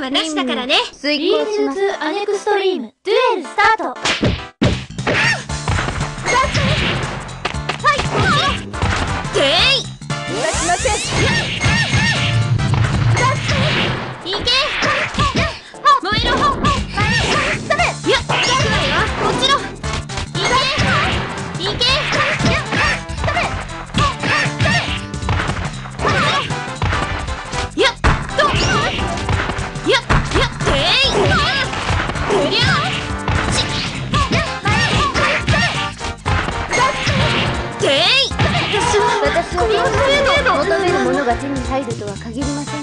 はなしだからね。追加します。アネクストリーム。デュエルスタート。るとは限りません。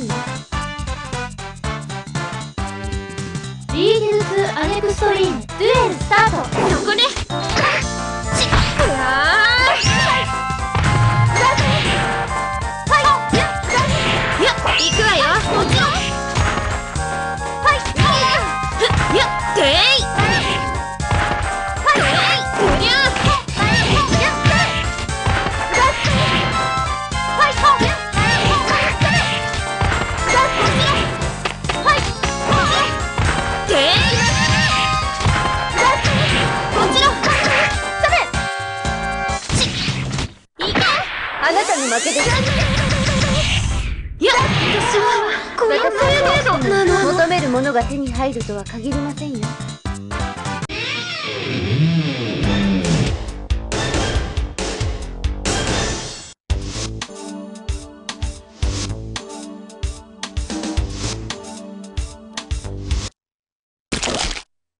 この程度なの求めるものが手に入るとは限りませんよ。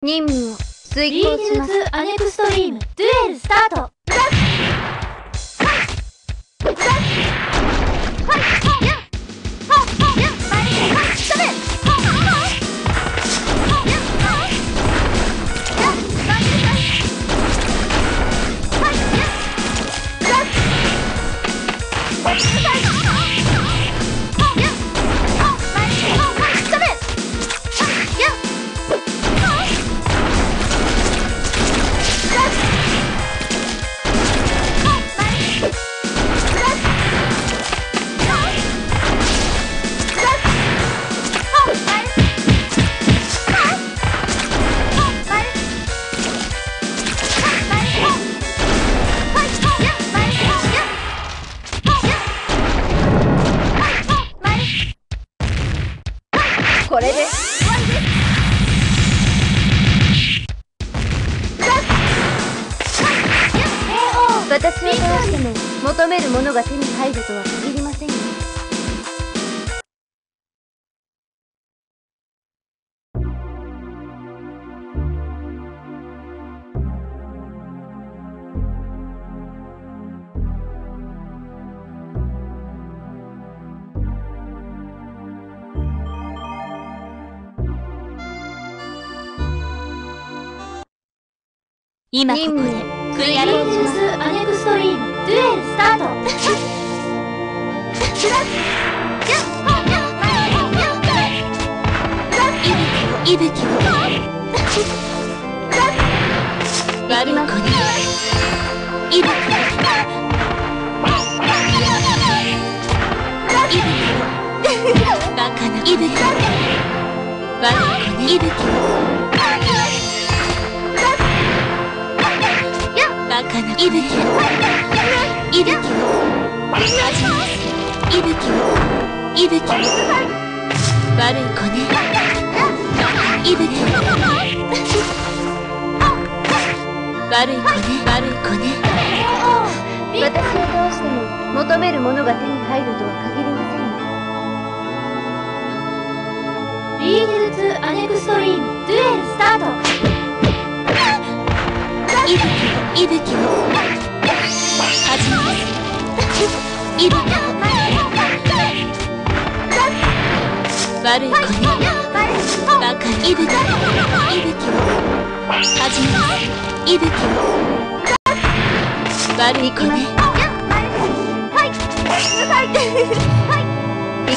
任務を遂行します。 It's an extreme duel start。求めるものが手に入るとは限りませんよ今ここでクリア技術アネクストリームデュエルスタート息吹を悪い子ね息吹を息吹をバカな息吹を悪い子ね息吹をバカな息吹を息吹を始めます息吹を息吹悪い子ね。息吹を悪い子ね。悪い子ね。私を倒しても求めるものが手に入るとは限りませんよ B 技術アネクストリームデュエルスタート息吹を息吹を始めます息吹を悪い。子ねバカ息吹息吹を始めます息吹を悪い。子ね行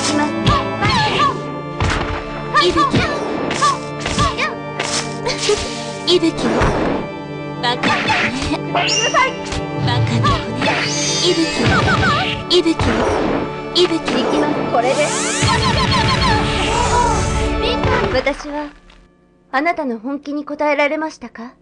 きます息吹を息吹をバカだねバカだね息吹息吹息吹いきますこれで私はあなたの本気に応えられましたか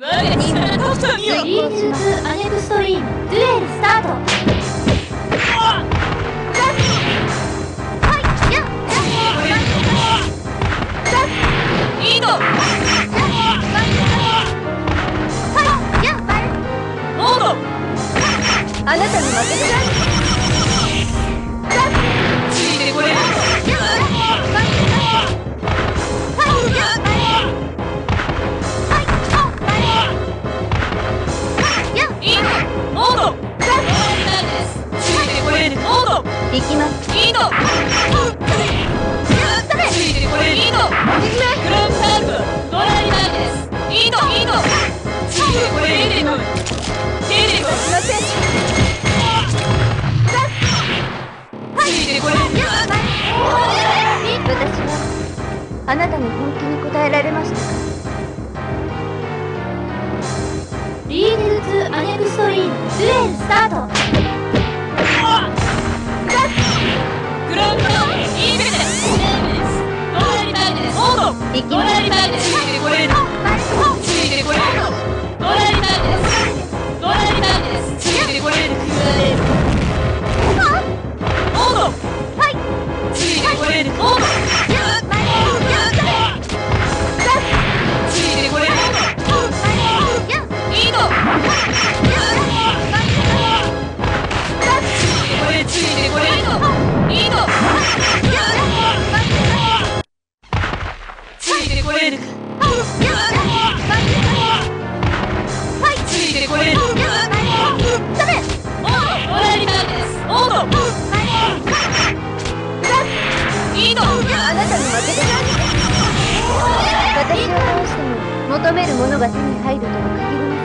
我に任せてみよリージンズアネクストリームデュエルスタートあなたに負けてない私はあなたに本気に答えられましたか？リーデル2アネクストリームデュエルスタート。グランドイーベル求めるものが手に入るとのかけ声